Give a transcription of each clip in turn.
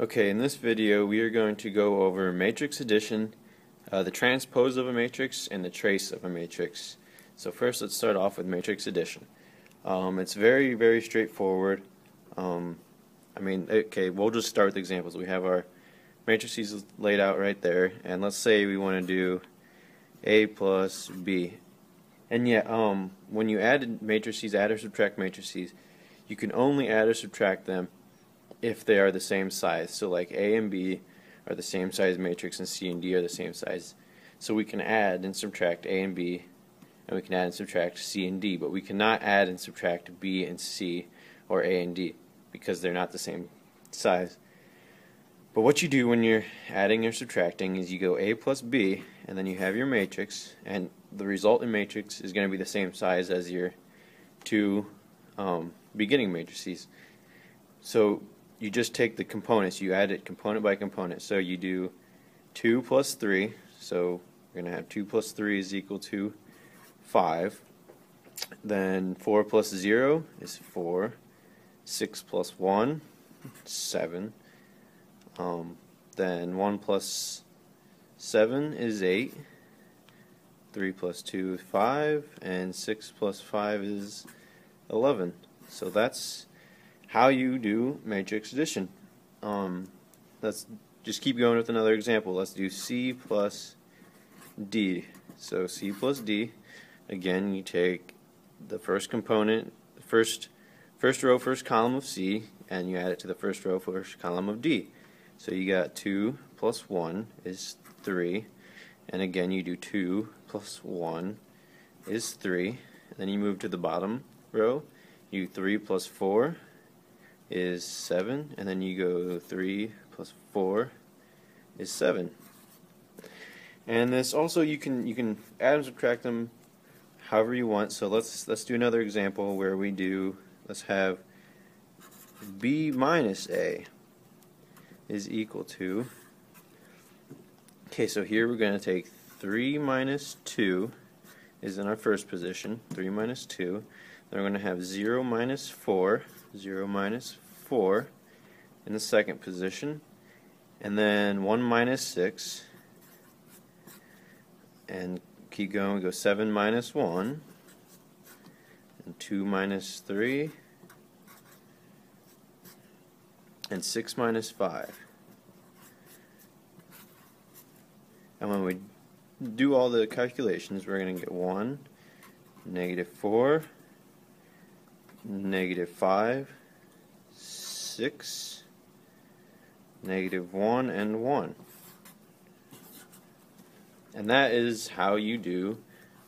Okay, in this video we are going to go over matrix addition, uh, the transpose of a matrix, and the trace of a matrix. So first let's start off with matrix addition. Um, it's very, very straightforward. Um, I mean, okay, we'll just start with examples. We have our matrices laid out right there, and let's say we want to do A plus B. And yet, um, when you add matrices, add or subtract matrices, you can only add or subtract them if they are the same size. So like A and B are the same size matrix and C and D are the same size. So we can add and subtract A and B and we can add and subtract C and D, but we cannot add and subtract B and C or A and D because they're not the same size. But what you do when you're adding or subtracting is you go A plus B and then you have your matrix and the resultant matrix is going to be the same size as your two um, beginning matrices. So you just take the components, you add it component by component. So you do 2 plus 3, so we're going to have 2 plus 3 is equal to 5. Then 4 plus 0 is 4. 6 plus 1, 7. Um, then 1 plus 7 is 8. 3 plus 2 is 5. And 6 plus 5 is 11. So that's how you do matrix addition. Um, let's just keep going with another example. Let's do C plus D. So C plus D, again, you take the first component, the first, first row, first column of C, and you add it to the first row, first column of D. So you got 2 plus 1 is 3, and again you do 2 plus 1 is 3, and then you move to the bottom row, you 3 plus 4 is 7, and then you go 3 plus 4 is 7. And this also you can you can add and subtract them however you want. So let's let's do another example where we do let's have b minus a is equal to Okay, so here we're going to take 3 minus 2 is in our first position, 3 minus 2. Then we're going to have 0 minus 4 0 minus 4 in the second position, and then 1 minus 6, and keep going, we go 7 minus 1, and 2 minus 3, and 6 minus 5. And when we do all the calculations, we're going to get 1, negative 4, negative 5, 6, negative 1, and 1. And that is how you do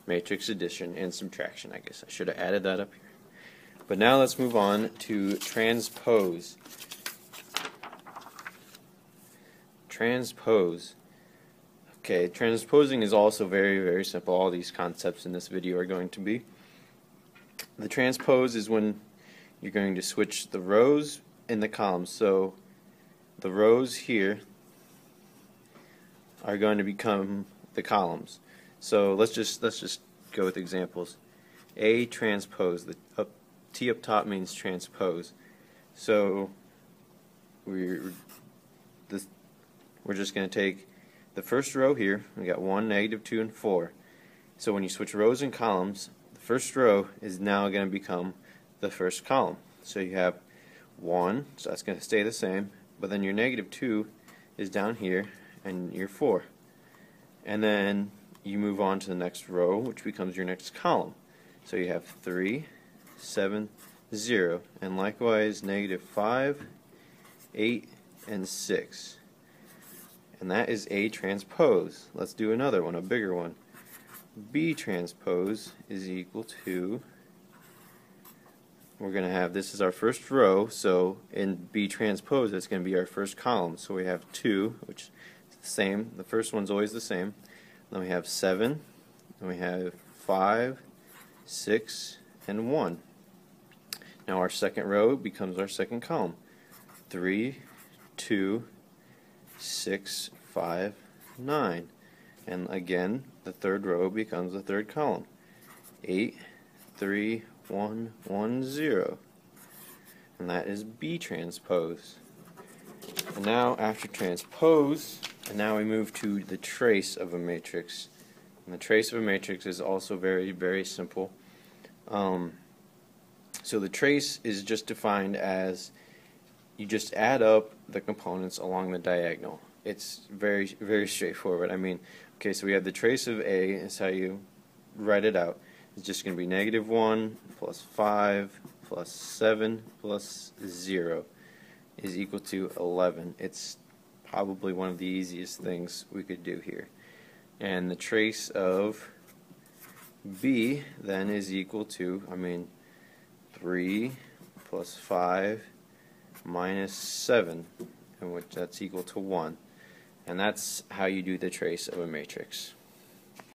matrix addition and subtraction. I guess I should have added that up here. But now let's move on to transpose. Transpose. Okay, transposing is also very, very simple. All these concepts in this video are going to be. The transpose is when you're going to switch the rows and the columns. So the rows here are going to become the columns. So let's just let's just go with examples. A transpose. The up, T up top means transpose. So we're this we're just going to take the first row here. We got one, negative two, and four. So when you switch rows and columns, first row is now going to become the first column. So you have 1, so that's going to stay the same, but then your negative 2 is down here, and your 4. And then you move on to the next row, which becomes your next column. So you have 3, 7, 0, and likewise negative 5, 8, and 6. And that is A transpose. Let's do another one, a bigger one. B transpose is equal to, we're going to have, this is our first row, so in B transpose it's going to be our first column. So we have 2, which is the same, the first one's always the same. Then we have 7, then we have 5, 6, and 1. Now our second row becomes our second column. 3, 2, 6, 5, 9. And again, the third row becomes the third column. 8, 3, 1, 1, 0. And that is B transpose. And now after transpose, and now we move to the trace of a matrix. And the trace of a matrix is also very, very simple. Um, so the trace is just defined as you just add up the components along the diagonal. It's very, very straightforward. I mean, okay, so we have the trace of A, is how you write it out. It's just going to be negative 1 plus 5 plus 7 plus 0 is equal to 11. It's probably one of the easiest things we could do here. And the trace of B then is equal to, I mean, 3 plus 5 minus 7, and which that's equal to 1. And that's how you do the trace of a matrix.